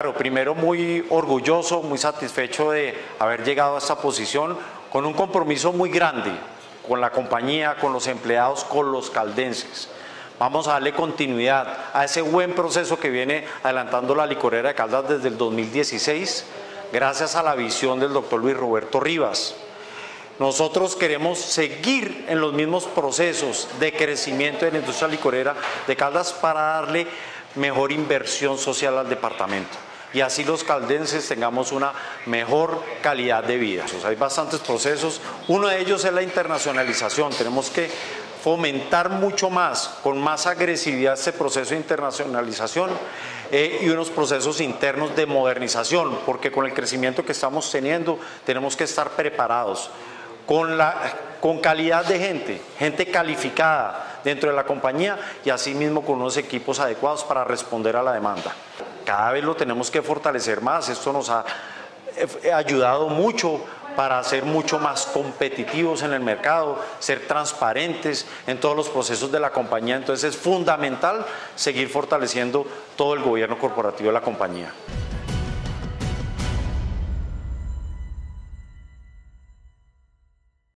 Claro, primero muy orgulloso, muy satisfecho de haber llegado a esta posición con un compromiso muy grande con la compañía, con los empleados, con los caldenses. Vamos a darle continuidad a ese buen proceso que viene adelantando la licorera de Caldas desde el 2016, gracias a la visión del doctor Luis Roberto Rivas. Nosotros queremos seguir en los mismos procesos de crecimiento de la industria licorera de Caldas para darle mejor inversión social al departamento. Y así los caldenses tengamos una mejor calidad de vida. hay bastantes procesos, uno de ellos es la internacionalización, tenemos que fomentar mucho más, con más agresividad este proceso de internacionalización eh, y unos procesos internos de modernización, porque con el crecimiento que estamos teniendo tenemos que estar preparados con, la, con calidad de gente, gente calificada dentro de la compañía y asimismo con unos equipos adecuados para responder a la demanda. Cada vez lo tenemos que fortalecer más, esto nos ha eh, ayudado mucho para ser mucho más competitivos en el mercado, ser transparentes en todos los procesos de la compañía. Entonces es fundamental seguir fortaleciendo todo el gobierno corporativo de la compañía.